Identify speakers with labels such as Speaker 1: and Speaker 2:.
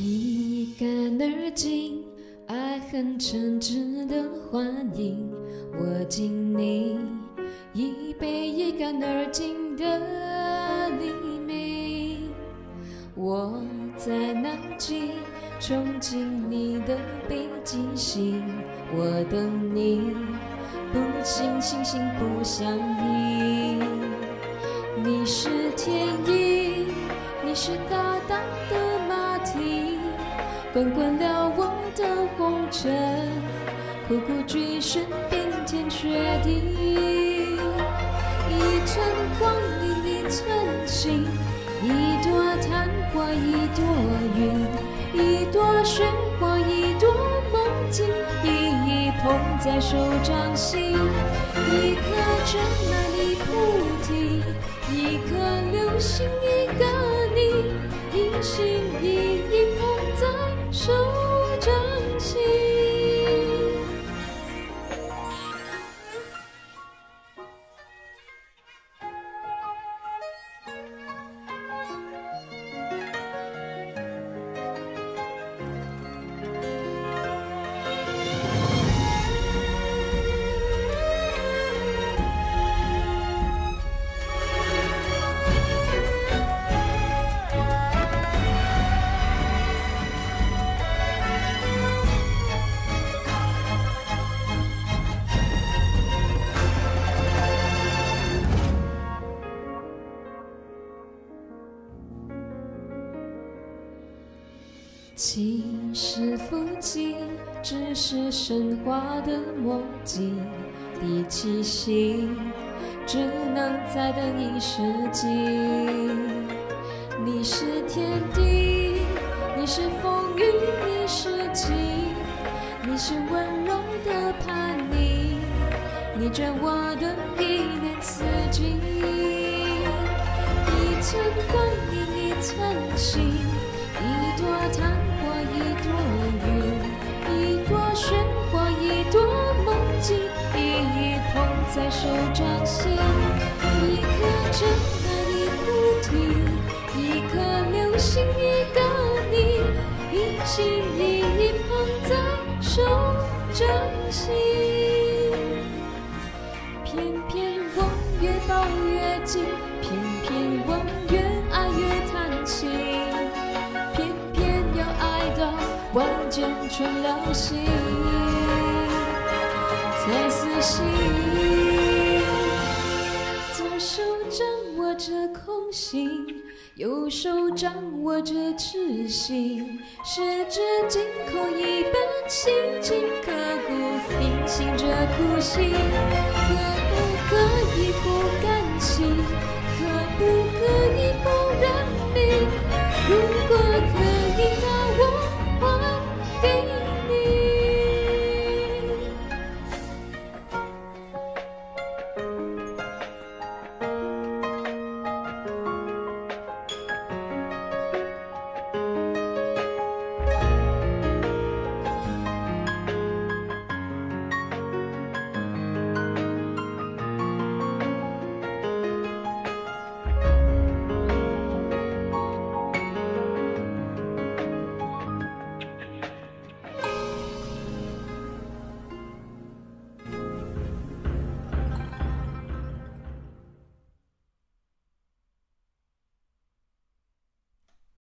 Speaker 1: 一干而进，爱恨诚挚的欢迎，我敬你一杯一干而尽的黎明。我在南极憧憬你的北极星，我等你不信星星不相依。你是天意，你是大大的马蹄，滚滚了我的红尘，苦苦追寻冰天雪地。一寸光阴一寸心，一朵昙花一朵云，一朵雪花一朵梦境，一一捧在手掌心，一颗真爱一菩提，一颗流星一个你，一心一其实夫妻只是神话的默契，第七夕只能再等一世纪。你是天地，你是风雨，你是晴，你是温柔的叛逆，你卷我的一年四季。一寸光阴一寸心，在手掌心。一颗真爱一菩提，一颗流星一个你，一心一意捧在手掌心。偏偏我越抱越紧，偏偏我越爱越贪心，偏偏要爱到万箭穿了心，才死心。手掌握着空心右手掌握着痴心十指紧扣一本心经刻骨铭心着苦心可不可以不甘心？可不可以不认命